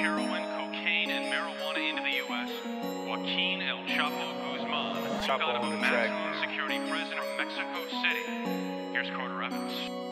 heroin, cocaine, and marijuana into the U.S., Joaquin El Chapo Guzman, Chapo out of a maximum security prison in Mexico City. Here's Carter Evans.